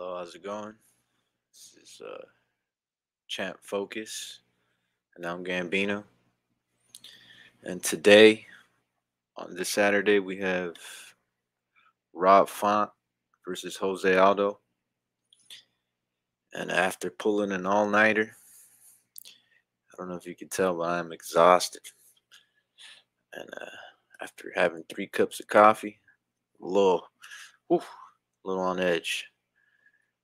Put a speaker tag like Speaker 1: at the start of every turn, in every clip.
Speaker 1: Hello, how's it going? This is uh, Champ Focus, and I'm Gambino. And today, on this Saturday, we have Rob Font versus Jose Aldo. And after pulling an all nighter, I don't know if you can tell, but I'm exhausted. And uh, after having three cups of coffee, a little, whew, a little on edge.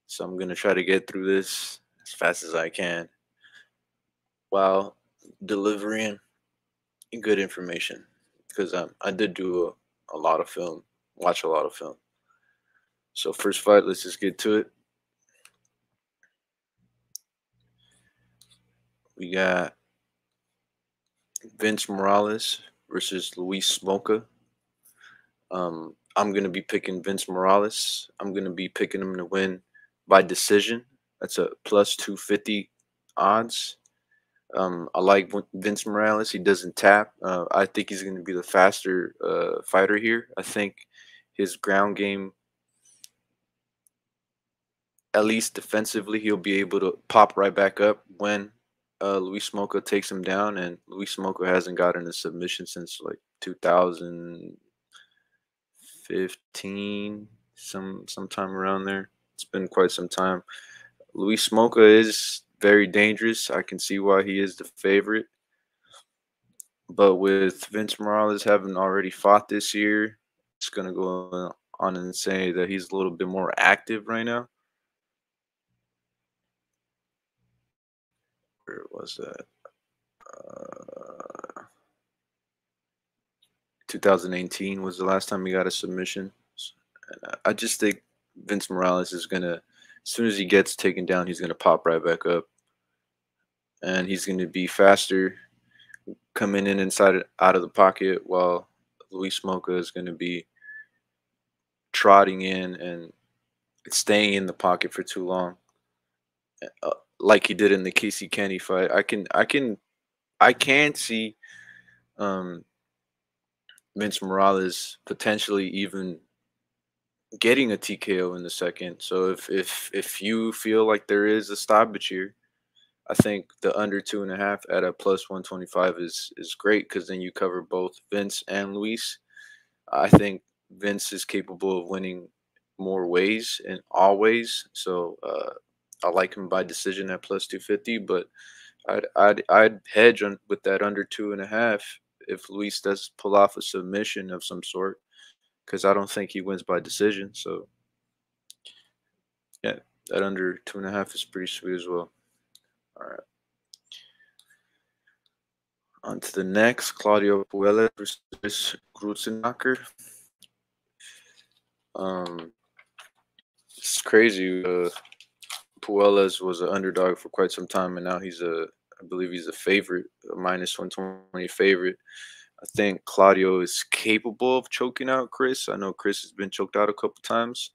Speaker 1: So I'm gonna try to get through this as fast as I can while delivering good information because I, I did do a, a lot of film, watch a lot of film. So first fight, let's just get to it. We got Vince Morales versus Luis Smolka. Um, I'm gonna be picking Vince Morales. I'm gonna be picking him to win by decision. That's a plus 250 odds. Um, I like Vince Morales. He doesn't tap. Uh, I think he's going to be the faster uh, fighter here. I think his ground game, at least defensively, he'll be able to pop right back up when uh, Luis Smolka takes him down. And Luis Smolka hasn't gotten a submission since like 2015, some sometime around there. It's been quite some time. Luis Smolka is very dangerous. I can see why he is the favorite. But with Vince Morales having already fought this year, it's going to go on and say that he's a little bit more active right now. Where was that? Uh, 2018 was the last time he got a submission. And I just think Vince Morales is gonna, as soon as he gets taken down, he's gonna pop right back up, and he's gonna be faster, coming in inside out of the pocket, while Luis Smolka is gonna be trotting in and staying in the pocket for too long, uh, like he did in the Casey Kenney fight. I can, I can, I can see um, Vince Morales potentially even getting a TKO in the second. So if if if you feel like there is a stoppage here, I think the under two and a half at a plus one twenty five is is great because then you cover both Vince and Luis. I think Vince is capable of winning more ways and always. So uh, I like him by decision at plus two fifty, but I'd I'd I'd hedge on with that under two and a half if Luis does pull off a submission of some sort because I don't think he wins by decision. So, yeah, that under two and a half is pretty sweet as well. All right. On to the next Claudio Puelles versus Gruetzemacher. Um, it's crazy. Uh, Puelles was an underdog for quite some time, and now he's a, I believe he's a favorite, a minus 120 favorite. I think Claudio is capable of choking out Chris. I know Chris has been choked out a couple times.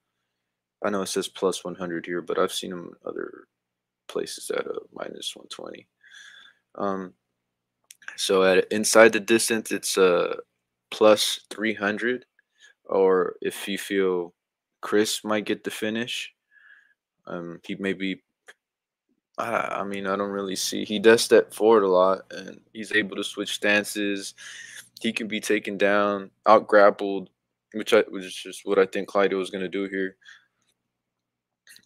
Speaker 1: I know it says plus 100 here, but I've seen him other places at a minus 120. Um, so at inside the distance, it's a uh, plus 300. Or if you feel Chris might get the finish, um, he may be I, I mean, I don't really see. He does step forward a lot, and he's able to switch stances. He can be taken down, out grappled, which I which is just what I think Claudio is going to do here.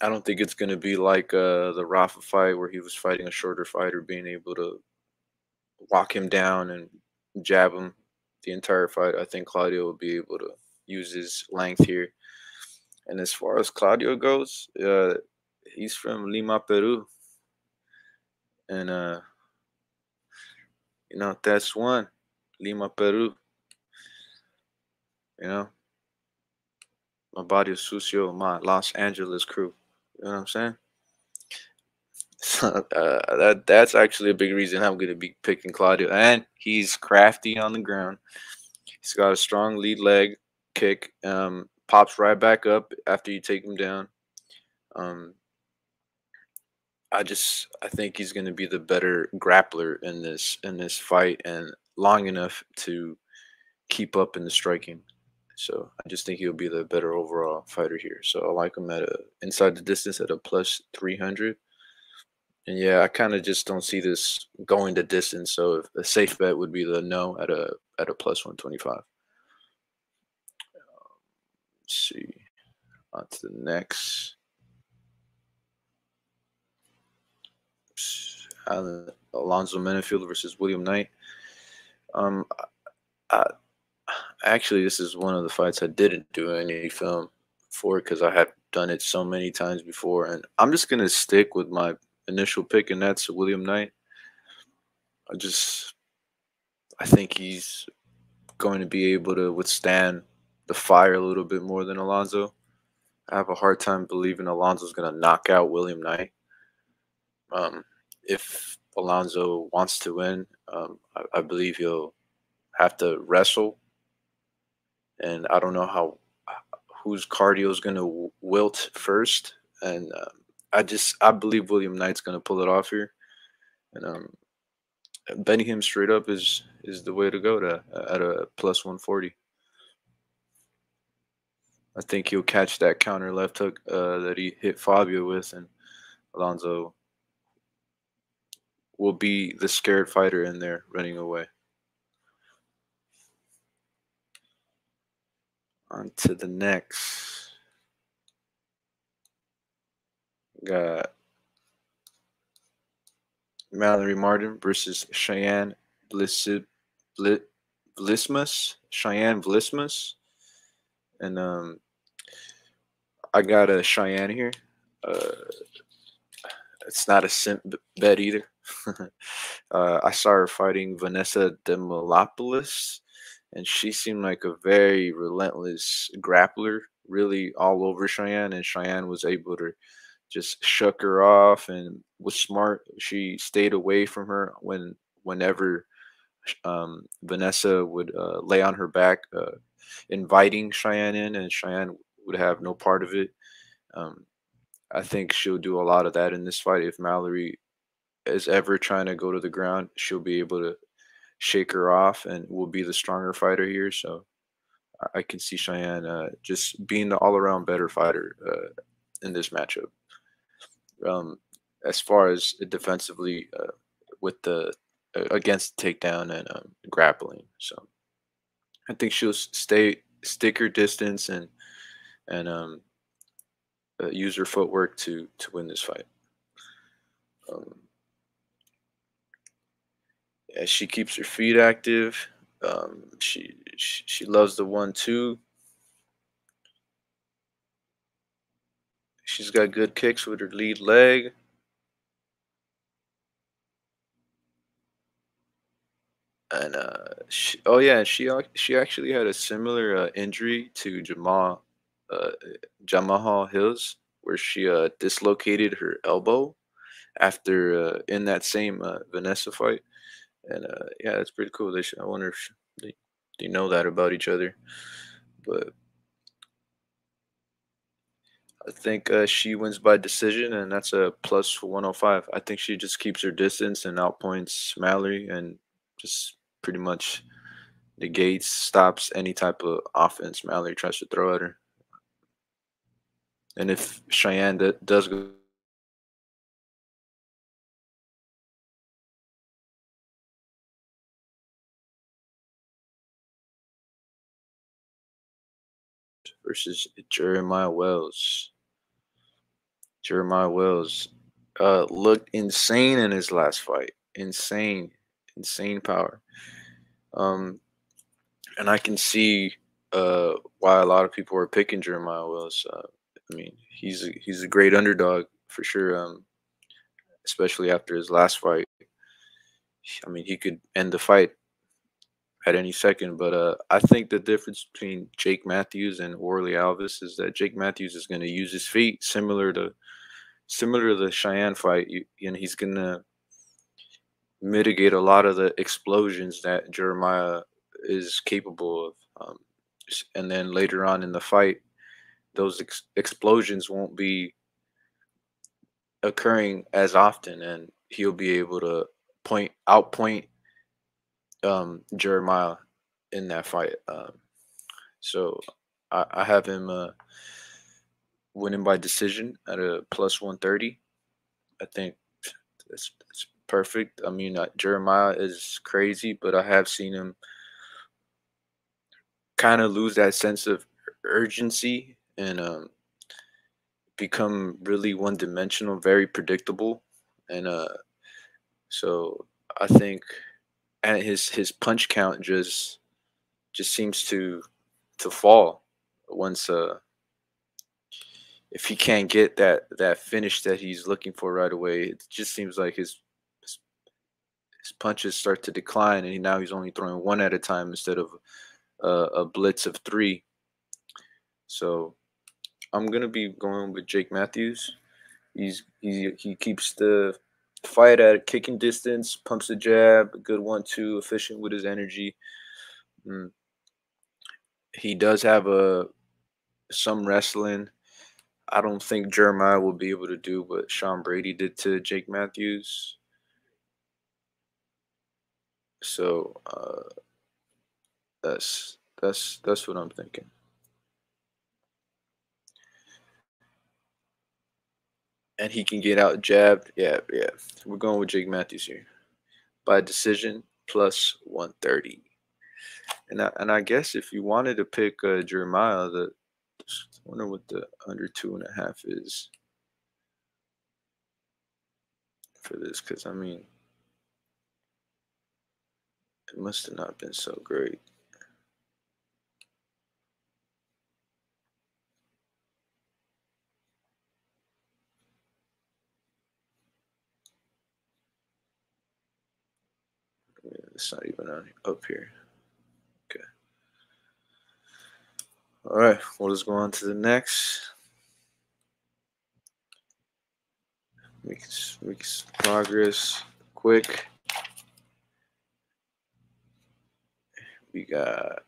Speaker 1: I don't think it's going to be like uh, the Rafa fight where he was fighting a shorter fighter, being able to walk him down and jab him the entire fight. I think Claudio will be able to use his length here. And as far as Claudio goes, uh, he's from Lima, Peru and uh you know that's one. Lima peru. You know? My body is sucio. My los angeles crew. You know what i'm saying? So, uh, that that's actually a big reason i'm going to be picking claudio. And he's crafty on the ground. He's got a strong lead leg kick um pops right back up after you take him down. Um I just I think he's going to be the better grappler in this in this fight and long enough to keep up in the striking. So I just think he'll be the better overall fighter here. So I like him at a inside the distance at a plus 300. And yeah, I kind of just don't see this going the distance. So a safe bet would be the no at a at a plus 125. Um, let's see. On to the next. Alonzo Menifield versus William Knight. Um, I, actually, this is one of the fights I didn't do any film for because I have done it so many times before, and I'm just gonna stick with my initial pick, and that's William Knight. I just, I think he's going to be able to withstand the fire a little bit more than Alonzo. I have a hard time believing Alonzo's going to knock out William Knight. Um, if Alonzo wants to win, um, I, I, believe he'll have to wrestle. And I don't know how whose cardio is going to wilt first. And um, I just I believe William Knight's going to pull it off here. And um, betting him straight up is is the way to go to at a plus 140. I think he'll catch that counter left hook uh, that he hit Fabio with, and Alonzo will be the scared fighter in there running away. On to the next. Got Mallory Martin versus Cheyenne Bliss Vlismas. Cheyenne Vlismas. And um I got a Cheyenne here. Uh it's not a simp bet either. uh, I saw her fighting Vanessa Demolopoulos, and she seemed like a very relentless grappler, really all over Cheyenne, and Cheyenne was able to just shuck her off and was smart. She stayed away from her when whenever um, Vanessa would uh, lay on her back, uh, inviting Cheyenne in, and Cheyenne would have no part of it. Um, I think she'll do a lot of that in this fight. If Mallory is ever trying to go to the ground, she'll be able to shake her off and will be the stronger fighter here. So I can see Cheyenne uh, just being the all around better fighter uh, in this matchup. Um, as far as defensively uh, with the uh, against takedown and um, grappling, so I think she'll stay stick her distance and and um, uh, use her footwork to to win this fight. Um, yeah, she keeps her feet active. Um, she, she she loves the one two. She's got good kicks with her lead leg. And uh, she, oh yeah, she she actually had a similar uh, injury to Jamal uh, Jamahal Hills, where she uh, dislocated her elbow after uh, in that same uh, Vanessa fight, and uh, yeah, it's pretty cool. They should, I wonder if they, they know that about each other, but I think uh, she wins by decision, and that's a plus 105. I think she just keeps her distance and outpoints Mallory, and just pretty much negates, stops any type of offense Mallory tries to throw at her. And if Cheyenne does go versus Jeremiah Wells. Jeremiah Wells uh, looked insane in his last fight. Insane, insane power. Um, and I can see uh, why a lot of people are picking Jeremiah Wells. Uh, I mean, he's a, he's a great underdog for sure. Um, especially after his last fight. I mean, he could end the fight at any second. But uh, I think the difference between Jake Matthews and Warlley Alves is that Jake Matthews is going to use his feet, similar to similar to the Cheyenne fight, you, and he's going to mitigate a lot of the explosions that Jeremiah is capable of. Um, and then later on in the fight, those ex- explosions won't be occurring as often, and he'll be able to point outpoint um, Jeremiah in that fight. Um, So I, I have him uh, winning by decision at a plus 130. I think that's, that's perfect. I mean, uh, Jeremiah is crazy, but I have seen him kind of lose that sense of urgency and um, become really one dimensional, very predictable. And uh, so I think and his his punch count just just seems to to fall once uh if he can't get that that finish that he's looking for right away it just seems like his his, his punches start to decline and now he's only throwing one at a time instead of uh, a blitz of three. So i'm gonna be going with jake matthews. He's he, he keeps the fight at kicking distance, pumps the jab, good one two, efficient with his energy. Mm. He does have a some wrestling. I don't think Jeremiah will be able to do what Sean Brady did to Jake Matthews. So uh, that's that's that's what I'm thinking. And he can get out jabbed. Yeah, yeah. We're going with Jake Matthews here by decision plus 130. And I, and I guess if you wanted to pick uh, Jeremiah, the I wonder what the under two and a half is for this, because I mean, it must have not been so great. It's not even on up here. Okay. All right. we'll just go on to the next. Make make progress quick. We got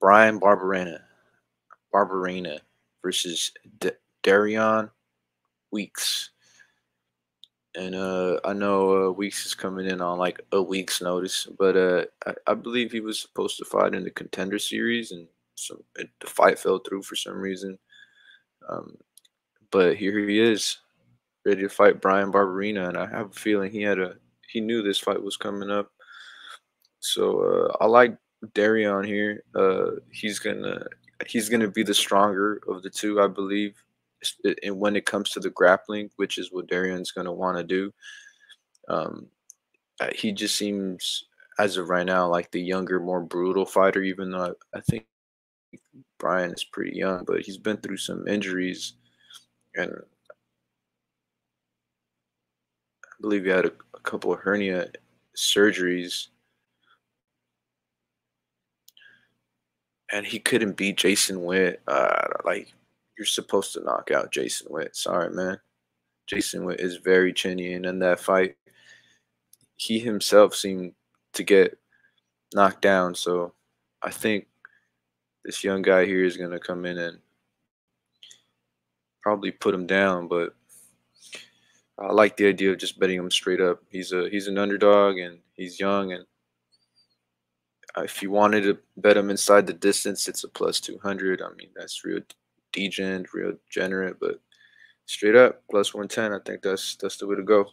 Speaker 1: Bryan Barberena, Barberena versus D- Darian Weeks and uh, I know uh, Weeks is coming in on like a week's notice, but uh, I, I, believe he was supposed to fight in the contender series, and some the fight fell through for some reason. Um, but here he is, ready to fight Bryan Barberena, and I have a feeling he had a he knew this fight was coming up. So uh, I like Darian here. Uh, he's gonna he's gonna be the stronger of the two, I believe and when it comes to the grappling, which is what Darian's going to want to do, um, he just seems, as of right now, like the younger, more brutal fighter. Even though I, I think Bryan is pretty young, but he's been through some injuries, and I believe he had a, a couple of hernia surgeries. And he couldn't beat Jason Witt. Uh, like you're supposed to knock out Jason Witt. Sorry, man. Jason Witt is very chinny, and in that fight, he himself seemed to get knocked down. So I think this young guy here is gonna come in and probably put him down. But I like the idea of just betting him straight up. He's a he's an underdog and he's young and if you wanted to bet him inside the distance, it's a plus 200. I mean, that's real degen, real generate, but straight up plus 110. I think that's that's the way to go.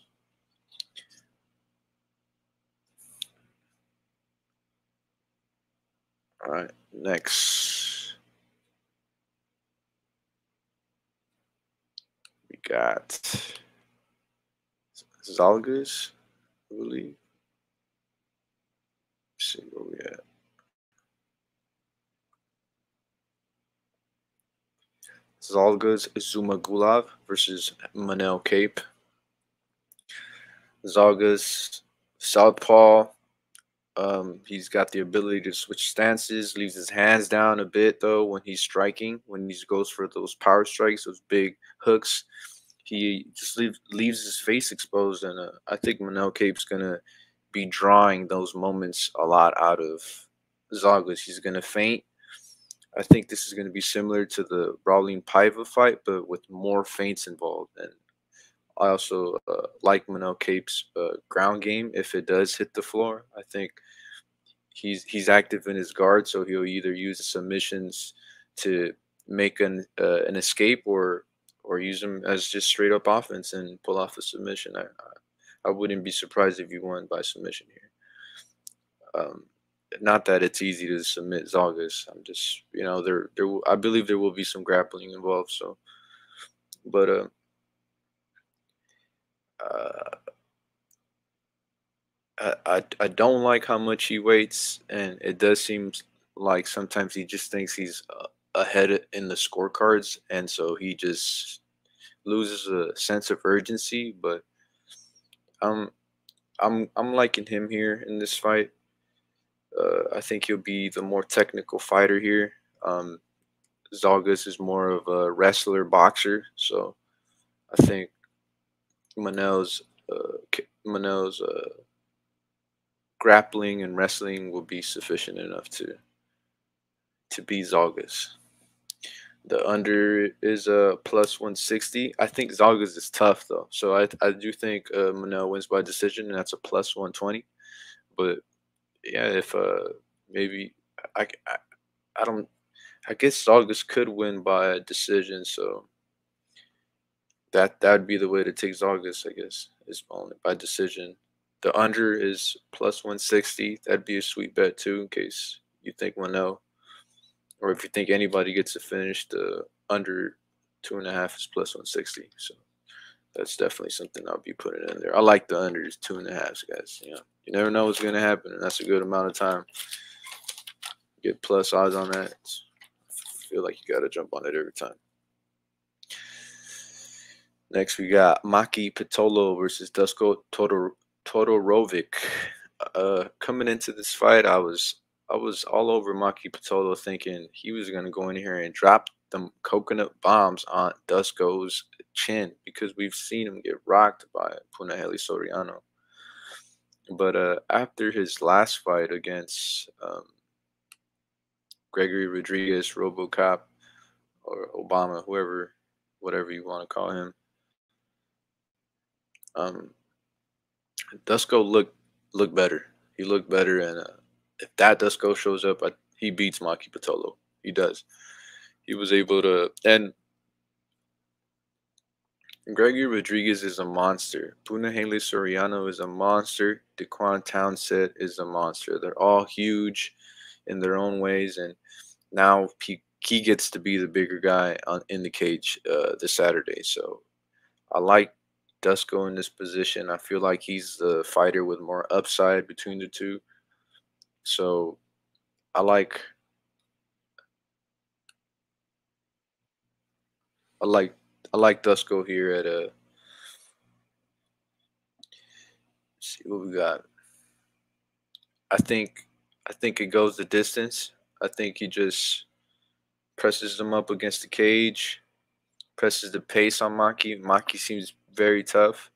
Speaker 1: All right, next we got Zhalgas, I believe. Let's see where we at. Zhalgas Zhumagulov versus Manel Cape. Zhalgas southpaw. Um, he's got the ability to switch stances, leaves his hands down a bit though when he's striking. When he goes for those power strikes, those big hooks, he just leave, leaves his face exposed. And uh, I think Manel Cape's gonna be drawing those moments a lot out of Zhalgas. He's gonna feint I think this is going to be similar to the Raulian Paiva fight, but with more feints involved. And I also uh, like Manel Cape's uh, ground game if it does hit the floor. I think he's he's active in his guard, so he'll either use submissions to make an uh, an escape or or use them as just straight up offense and pull off a submission. I I, I wouldn't be surprised if you won by submission here. Um, not that it's easy to submit Zhalgas. I'm just you know there there I believe there will be some grappling involved. So, but uh, uh I, I don't like how much he waits, and it does seem like sometimes he just thinks he's uh, ahead in the scorecards, and so he just loses a sense of urgency. But I'm I'm I'm liking him here in this fight. Uh, I think he'll be the more technical fighter here. Um, is more of a wrestler boxer, so I think Manel's uh, Manel's uh, grappling and wrestling will be sufficient enough to to beat Zhalgas. The under is a plus 160. I think Zhalgas is tough though, so I I do think uh, Manel wins by decision, and that's a plus 120. But yeah, if uh maybe I I, I don't I guess Zhalgas could win by a decision, so that that'd be the way to take Zhalgas, I guess, is only by decision. The under is plus 160. That'd be a sweet bet too, in case you think one no. Or if you think anybody gets to finish, the under two and a half is plus 160. So that's definitely something I'll be putting in there. I like the unders two and a half, guys. You know, you never know what's gonna happen, and that's a good amount of time. Get plus odds on that. I feel like you gotta jump on it every time. Next, we got Maki Pitolo versus Dusko Todor Todorovic. Uh, coming into this fight, I was I was all over Maki Pitolo thinking he was gonna go in here and drop them coconut bombs on Dusko's chin because we've seen him get rocked by Punahele Soriano. But uh, after his last fight against um, Gregory Rodrigues, RoboCop, or Obama, whoever, whatever you want to call him, um, Dusko looked looked better. He looked better, and uh, if that Dusko shows up, I, he beats Maki Pitolo. He does. He was able to, and Gregory Rodrigues is a monster. Punahele Soriano is a monster. Dequan Townsend is a monster. They're all huge in their own ways, and now he, he gets to be the bigger guy on in the cage uh, this Saturday. So I like Dusko in this position. I feel like he's the fighter with more upside between the two. So I like I like I like Dusko here at a see what we got. I think I think it goes the distance. I think he just presses them up against the cage, presses the pace on Maki. Maki seems very tough.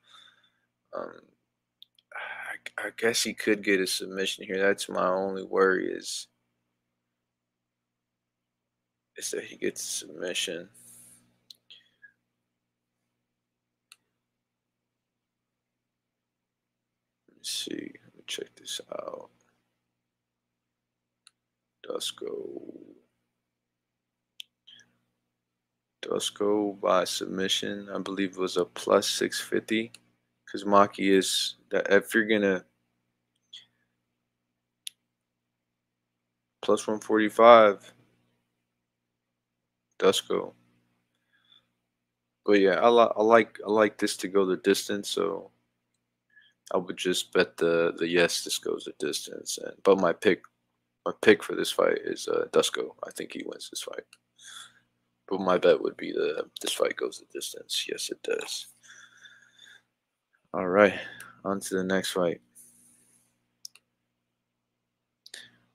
Speaker 1: Um, I, I guess he could get a submission here. That's my only worry is is that he gets submission. Let me see. Let me check this out. Dusko. Dusko by submission. I believe was a plus 650 because Maki is that if you're gonna plus 145 Dusko. But yeah, I, li- I like I like this to go the distance, so I would just bet the the yes this goes the distance. And but my pick my pick for this fight is uh, Dusko. I think he wins this fight. But my bet would be the this fight goes the distance. Yes, it does. All right, on to the next fight.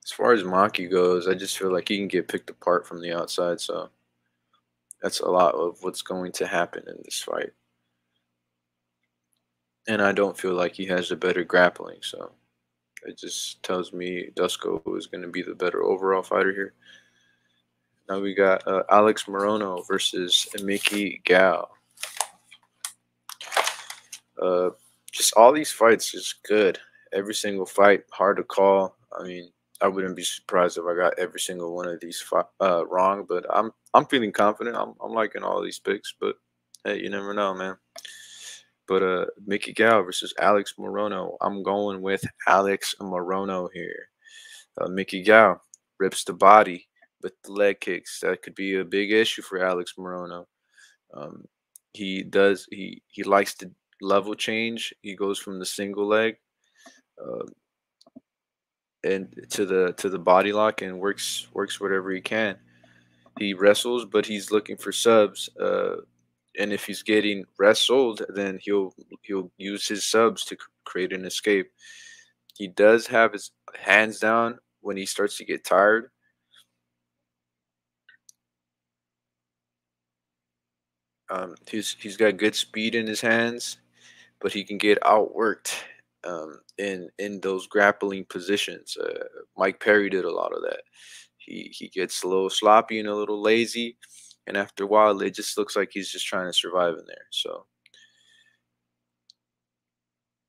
Speaker 1: As far as Maki goes, I just feel like he can get picked apart from the outside, so that's a lot of what's going to happen in this fight. And I don't feel like he has the better grappling, so it just tells me Dusko is going to be the better overall fighter here. Now we got uh, Alex Morono versus Mickey Gall. Uh, just all these fights is good. Every single fight, hard to call. I mean, I wouldn't be surprised if I got every single one of these uh, wrong, but I'm I'm feeling confident. I'm I'm liking all these picks, but hey, you never know, man. But uh, Mickey Gall versus Alex Morono. I'm going with Alex Morono here. Uh, Mickey Gall rips the body with the leg kicks. That could be a big issue for Alex Morono. Um, he does he he likes to level change. He goes from the single leg uh, and to the to the body lock and works works whatever he can. He wrestles, but he's looking for subs. Uh, and if he's getting wrestled, then he'll he'll use his subs to create an escape. He does have his hands down when he starts to get tired. Um, he's he's got good speed in his hands, but he can get outworked um, in in those grappling positions. Uh, Mike Perry did a lot of that. He he gets a little sloppy and a little lazy, and after a while, it just looks like he's just trying to survive in there. So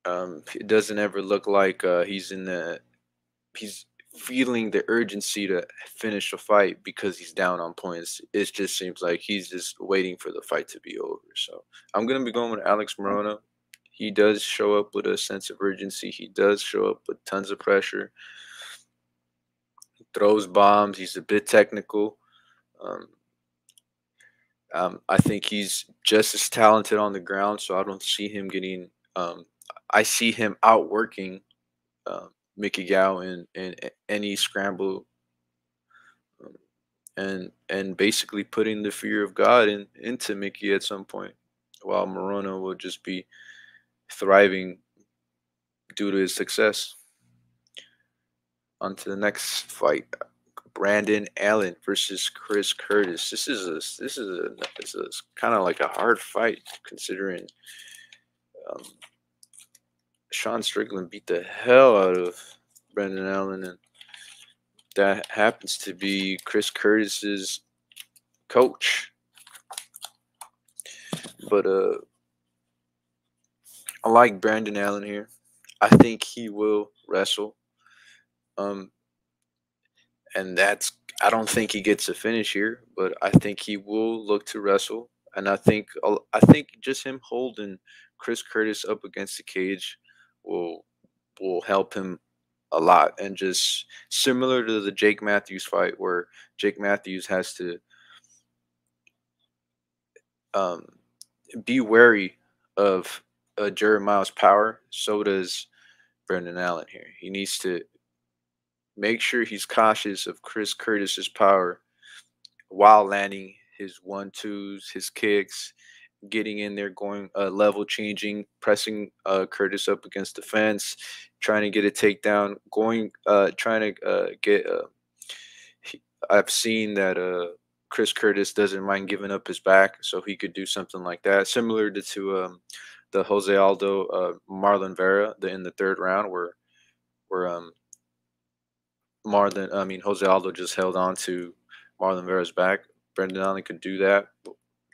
Speaker 1: um, it doesn't ever look like uh, he's in the he's feeling the urgency to finish a fight because he's down on points. It just seems like he's just waiting for the fight to be over. So I'm gonna be going with Alex Morono he does show up with a sense of urgency. He does show up with tons of pressure. Throws bombs. He's a bit technical. Um, um, I think he's just as talented on the ground, so I don't see him getting. Um, I see him outworking uh, Mickey Gall in, in any scramble, um, and and basically putting the fear of God in, into Mickey at some point, while Morono will just be thriving due to his success. On to the next fight. Brendan Allen versus Chris Curtis. This is a this is a this is kind of like a hard fight considering um, Sean Strickland beat the hell out of Brendan Allen, and that happens to be Chris Curtis's coach. But uh, I like Brendan Allen here. I think he will wrestle. Um, and that's I don't think he gets a finish here, but I think he will look to wrestle. And I think I think just him holding Chris Curtis up against the cage will will help him a lot. And just similar to the Jake Matthews fight, where Jake Matthews has to um, be wary of uh, Jeremiah's power, so does Brendan Allen here. He needs to make sure he's cautious of Chris Curtis's power while landing his one twos, his kicks, getting in there, going uh, level changing, pressing uh, Curtis up against the fence, trying to get a takedown, going, uh, trying to uh, get. Uh, he, I've seen that uh, Chris Curtis doesn't mind giving up his back, so he could do something like that, similar to, to um, the Jose Aldo Marlon Vera the, in the third round where where um Marlon I mean Jose Aldo just held on to Marlon Vera's back. Brendan Allen could do that.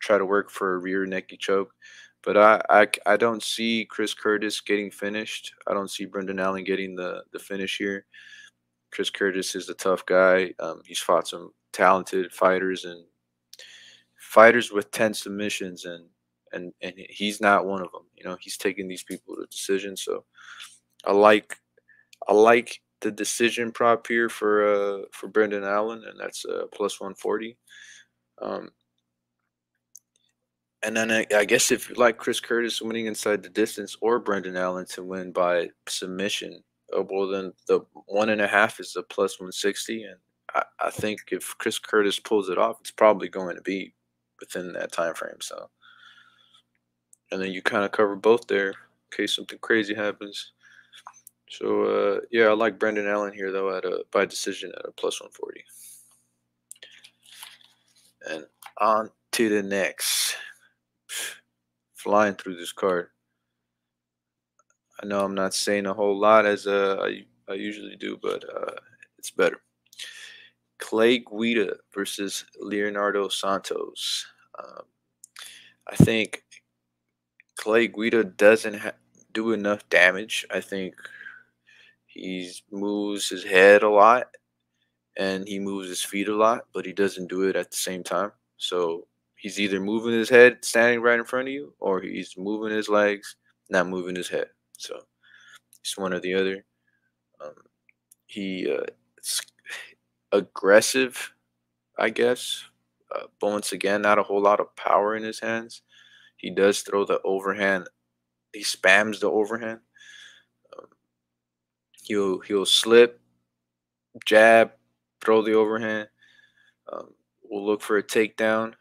Speaker 1: Try to work for a rear naked choke. But I, I, I don't see Chris Curtis getting finished. I don't see Brendan Allen getting the, the finish here. Chris Curtis is a tough guy. Um, he's fought some talented fighters and fighters with 10 submissions and and and he's not one of them. You know, he's taking these people to decision. So I like I like the decision prop here for uh for Brendan Allen, and that's uh plus one forty. Um, and then I, I, guess if you like Chris Curtis winning inside the distance or Brendan Allen to win by submission, uh, well then the one and a half is a plus one sixty, and I, I think if Chris Curtis pulls it off, it's probably going to be within that time frame. So and then you kind of cover both there in case something crazy happens. So uh, yeah, I like Brendan Allen here though at a by decision at a plus 140. And on to the next. Flying through this card. I know I'm not saying a whole lot as uh, I, I usually do, but uh, it's better. Clay Guida versus Leonardo Santos. Um, I think Clay Guida doesn't do enough damage. I think He moves his head a lot and he moves his feet a lot, but he doesn't do it at the same time. So he's either moving his head standing right in front of you or he's moving his legs, not moving his head. So it's one or the other. Um, he uh, aggressive, I guess. Uh, but once again, not a whole lot of power in his hands. He does throw the overhand. He spams the overhand. He'll he'll slip, jab, throw the overhand. Um, we'll look for a takedown.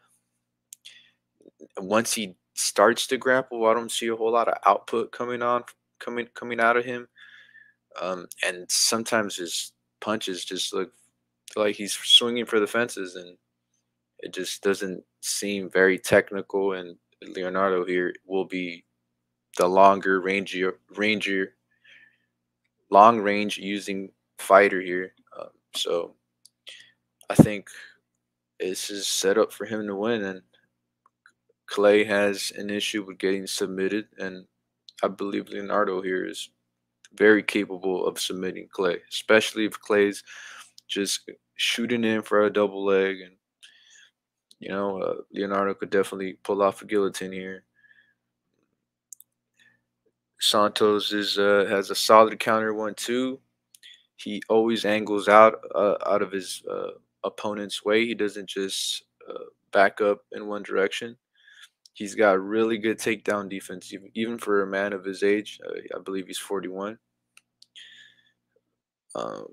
Speaker 1: Once he starts to grapple, I don't see a whole lot of output coming on coming coming out of him. Um, and sometimes his punches just look like he's swinging for the fences, and it just doesn't seem very technical. And Leonardo here will be the longer rangier, ranger, long range using fighter here. Um, so I think this is set up for him to win, and Clay has an issue with getting submitted, and I believe Leonardo here is very capable of submitting Clay, especially if Clay's just shooting in for a double leg. And, you know, uh, Leonardo could definitely pull off a guillotine here. Santos is uh, has a solid counter one two. He always angles out uh, out of his uh, opponent's way. He doesn't just uh, back up in one direction. He's got really good takedown defense, even for a man of his age. Uh, I believe he's 41. Um,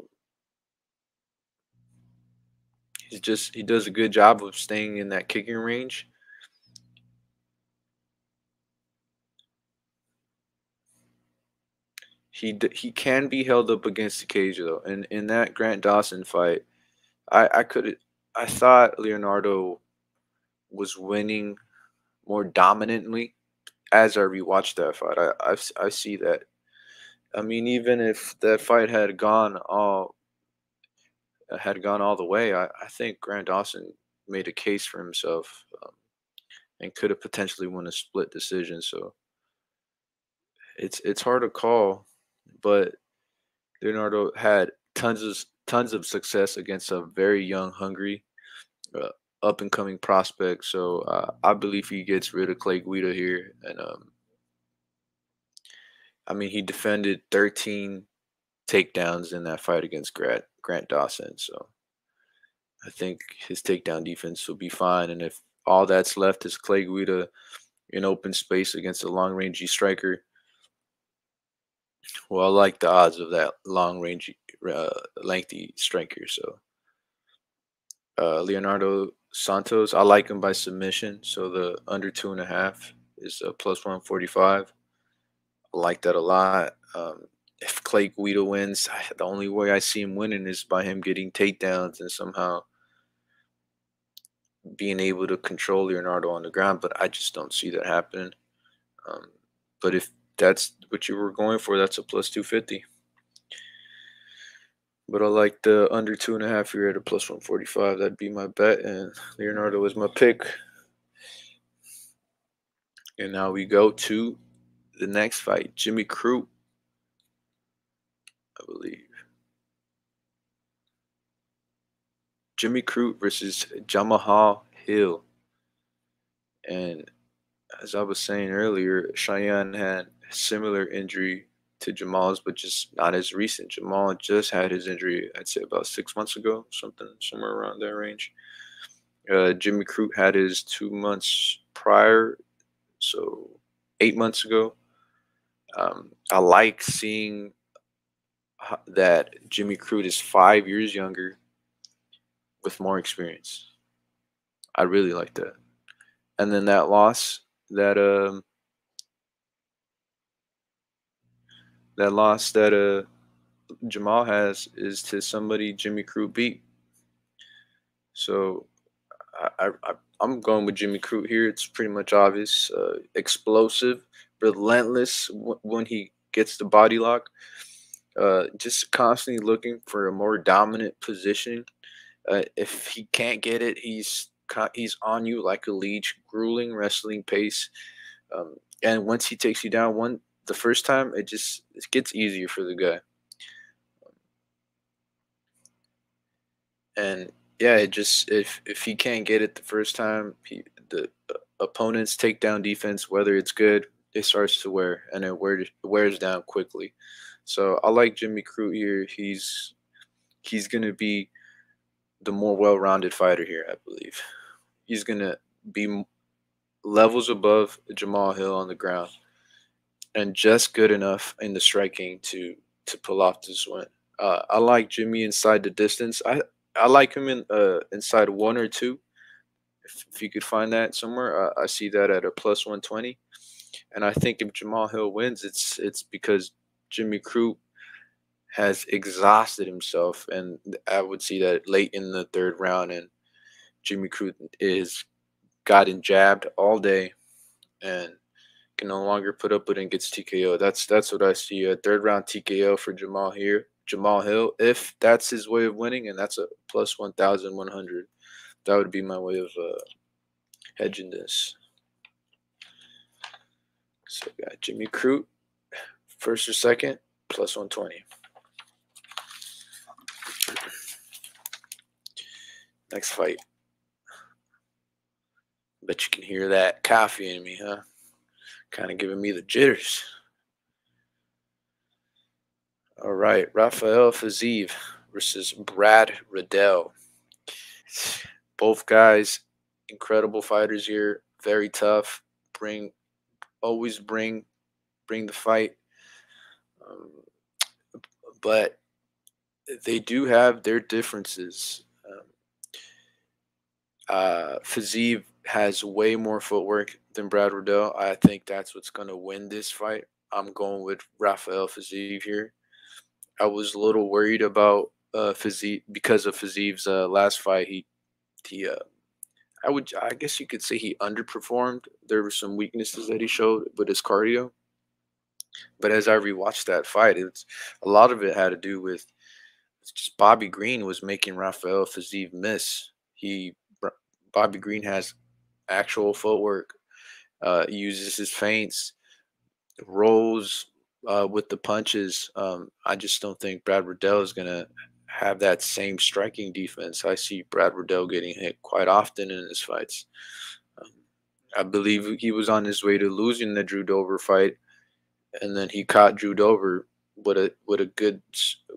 Speaker 1: he's just he does a good job of staying in that kicking range. He he can be held up against the cage though, and in that Grant Dawson fight, I I could I thought Leonardo was winning more dominantly as I rewatched that fight. I I, I see that. I mean, even if that fight had gone all had gone all the way, I, I think Grant Dawson made a case for himself um, and could have potentially won a split decision. So it's it's hard to call, but Leonardo had tons of tons of success against a very young, hungry, uh, up and coming prospect. So uh, I believe he gets rid of Clay Guida here, and um, I mean he defended 13 takedowns in that fight against Grant Grant Dawson. So I think his takedown defense will be fine, and if all that's left is Clay Guida in open space against a long rangey striker. Well, I like the odds of that long range, uh, lengthy striker. So uh, Leonardo Santos. I like him by submission. So the under two and a half is a plus 145. I like that a lot. Um, if Clay Guida wins, the only way I see him winning is by him getting takedowns and somehow being able to control Leonardo on the ground. But I just don't see that happening. Um, but if that's what you were going for, that's a plus 250. But I like the under two and a half here at a plus 145. That'd be my bet. And Leonardo was my pick. And now we go to the next fight Jimmy Crute, I believe. Jimmy Crute versus Jamahal Hill. And as I was saying earlier, Cheyenne had similar injury to Jamal's, but just not as recent. Jamal just had his injury, I'd say about six months ago, something somewhere around that range. Uh, Jimmy Crute had his two months prior, so eight months ago. Um, I like seeing that Jimmy Crute is five years younger with more experience. I really like that. And then that loss that um, that loss that uh Jamal has is to somebody Jimmy Crute beat. So I, I I'm going with Jimmy Crute here. It's pretty much obvious. Uh, explosive, relentless w- when he gets the body lock. Uh, just constantly looking for a more dominant position. Uh, if he can't get it, he's he's on you like a leech, grueling wrestling pace. Um, and once he takes you down one the first time, it just it gets easier for the guy. And yeah, it just if if he can't get it the first time, he, the uh, opponent's takedown defense, whether it's good, it starts to wear and it wears wears down quickly. So I like Jimmy Crute here. He's he's gonna be the more well-rounded fighter here, I believe. He's gonna be levels above Jamal Hill on the ground and just good enough in the striking to to pull off this win. Uh, I like Jimmy inside the distance. I I like him in uh, inside one or two. If, if you could find that somewhere, uh, I see that at a plus one twenty. And I think if Jamal Hill wins, it's it's because Jimmy Crute has exhausted himself, and I would see that late in the third round, and Jimmy Crute is gotten jabbed all day, and can no longer put up with it and gets TKO. That's that's what I see. A third round TKO for Jamal here, Jamal Hill. If that's his way of winning, and that's a plus one thousand one hundred, that would be my way of uh, hedging this. So we got Jimmy Crute, first or second, plus 120. Next fight. Bet you can hear that coffee in me, huh? Kind of giving me the jitters. All right, Rafael Fiziev versus Brad Riddell. Both guys, incredible fighters here, very tough, bring always bring bring the fight. Um, but they do have their differences. Um, uh, has way more footwork than Brad Riddell. I think that's what's going to win this fight. I'm going with Rafael Fiziev here. I was a little worried about uh, Fiziev because of Fiziev's uh, last fight. He he uh, I would I guess you could say he underperformed. There were some weaknesses that he showed with his cardio. But as I rewatched that fight, it's a lot of it had to do with just Bobby Green was making Rafael Fiziev miss. He Bobby Green has actual footwork, uh, uses his feints, rolls uh, with the punches. Um, I just don't think Brad Riddell is gonna have that same striking defense. I see Brad Riddell getting hit quite often in his fights. Um, I believe he was on his way to losing the Drew Dober fight, and then he caught Drew Dober with a with a good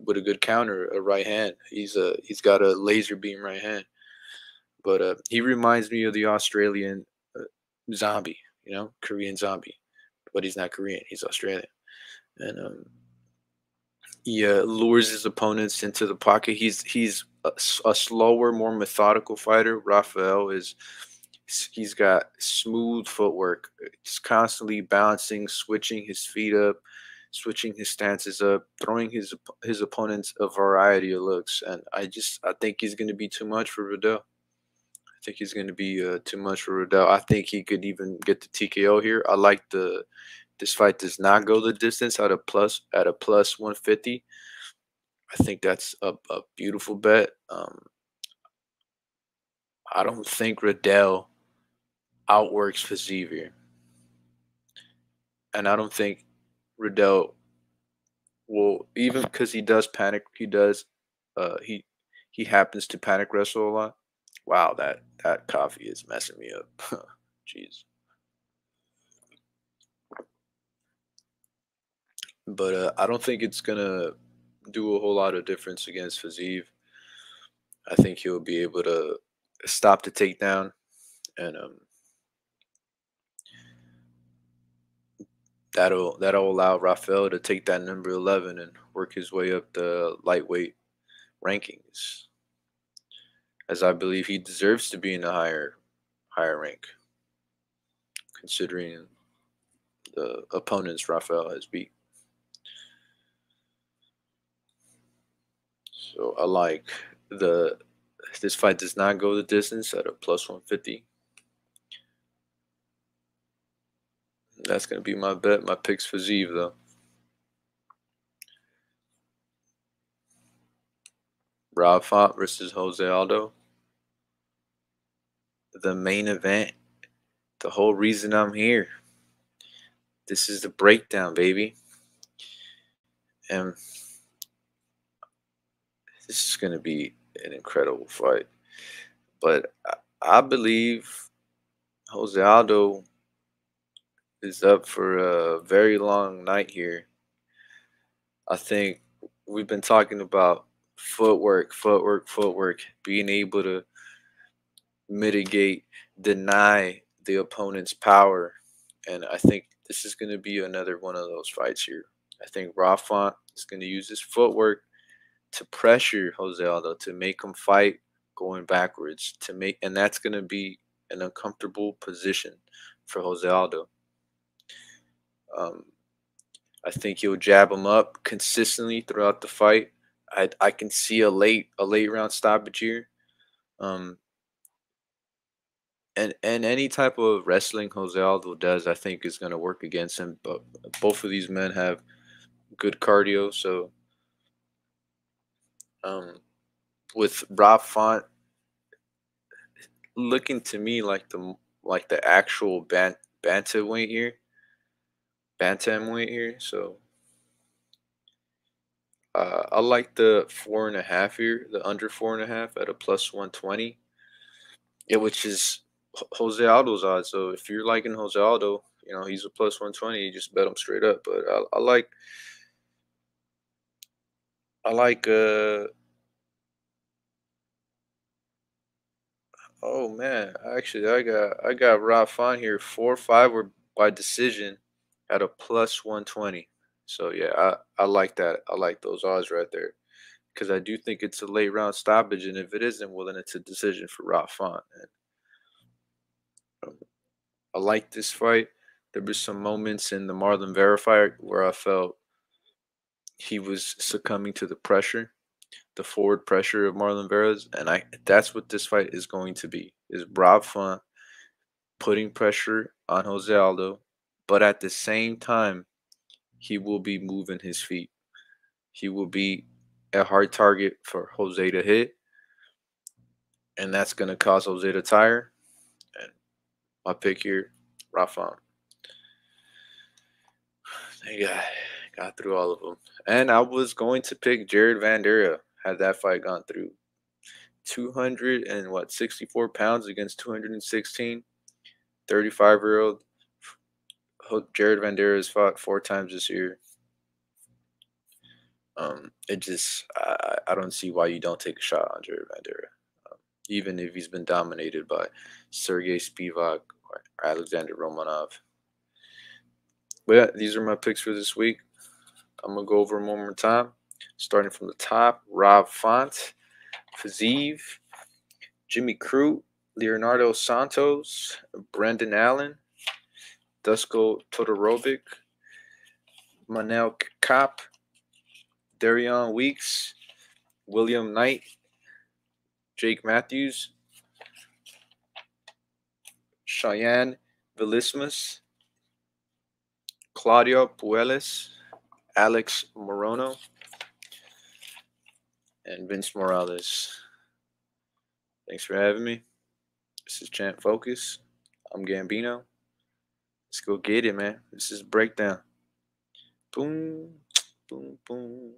Speaker 1: with a good counter, a right hand. He's a he's got a laser beam right hand, but uh, he reminds me of the Australian uh, zombie, you know, Korean zombie, but he's not Korean. He's Australian, and um, he uh, lures his opponents into the pocket. He's he's a, a, slower, more methodical fighter. Rafael is he's got smooth footwork. He's constantly bouncing, switching his feet up, switching his stances up, throwing his his opponents a variety of looks. And I just I think he's going to be too much for Riddell. Think he's going to be uh, too much for Riddell. I think he could even get the TKO here. I like the this fight does not go the distance at a plus at a plus 150. I think that's a, a beautiful bet. Um, I don't think Riddell outworks Fiziev And I don't think Riddell will even because he does panic he does uh he he happens to panic wrestle a lot. Wow, that that coffee is messing me up. Jeez. but uh, I don't think it's gonna do a whole lot of difference against Fiziev. I think he'll be able to stop the takedown and um, that'll that'll allow Rafael to take that number 11 and work his way up the lightweight rankings as I believe he deserves to be in a higher higher rank considering the opponents Rafael has beat. So I like the this fight does not go the distance at a plus 150. That's gonna be my bet. My picks Fiziev though. Rob Font versus Jose Aldo. The main event. The whole reason I'm here. This is the breakdown, baby. And this is going to be an incredible fight. But I, believe Jose Aldo is up for a very long night here. I think we've been talking about footwork, footwork, footwork, being able to mitigate, deny the opponent's power. And I think this is going to be another one of those fights here. I think Rob Font is going to use his footwork to pressure Jose Aldo to make him fight going backwards to make and that's going to be an uncomfortable position for Jose Aldo. Um, I think he'll jab him up consistently throughout the fight. I I can see a late a late round stoppage here. Um, and and any type of wrestling Jose Aldo does, I think, is going to work against him. But both of these men have good cardio, so um, with Rob Font looking to me like the like the actual ban weight here, weight here. So uh, I like the four and a half here, the under four and a half at a plus one twenty. Yeah, which is Jose Aldo's odds. So if you're liking Jose Aldo, you know he's a plus one twenty. You just bet him straight up. But I, I like I like uh Oh man, actually, I got I got Rob here. Four five were by decision at a plus one twenty. So yeah, I I like that. I like those odds right there because I do think it's a late round stoppage, and if it isn't, well then it's a decision for Rob Font. And um, I like this fight. There were some moments in the Marlon Vera fight where I felt he was succumbing to the pressure the forward pressure of Marlon Vera's, and I that's what this fight is going to be. Is Rob Font putting pressure on Jose Aldo, but at the same time, he will be moving his feet. He will be a hard target for Jose to hit, and that's going to cause Jose to tire. And my pick here, Font. Thank God, got through all of them. And I was going to pick Jared Vanderaa had that fight gone through 200 and what 64 pounds against 216 35 year old jared vanderaa has fought four times this year. Um it just i, I don't see why you don't take a shot on jared vanderaa um, even if he's been dominated by sergey spivak or alexander romanov. But yeah these are my picks for this week. I'm gonna go over them one more time. Starting from the top, Rob Font, Fiziev, Jimmy Crute, Leonardo Santos, Brendan Allen, Dusko Todorovic, Manel Kape, Darian Weeks, William Knight, Jake Matthews, Cheyanne Vlismas, Claudio Puelles, Alex Morono, and Vince Morales. Thanks for having me. This is Champ Focus. I'm Gambino. Let's go get it, man. This is breakdown. Boom, boom, boom.